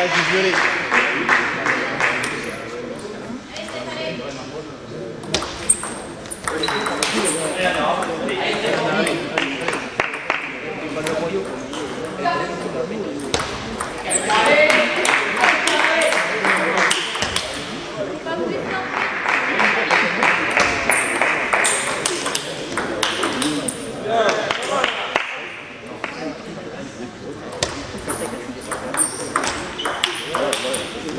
Allez, c'est violet.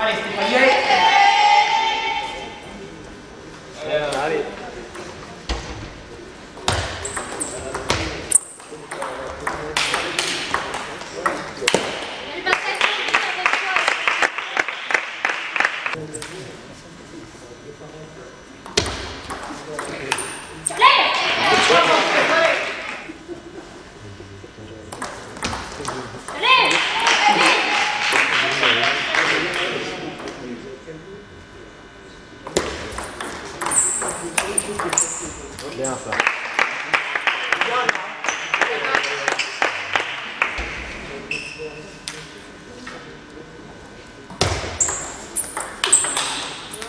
Allez, Stéphanie, allez Bien ça.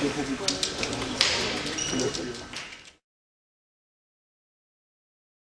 Gracias.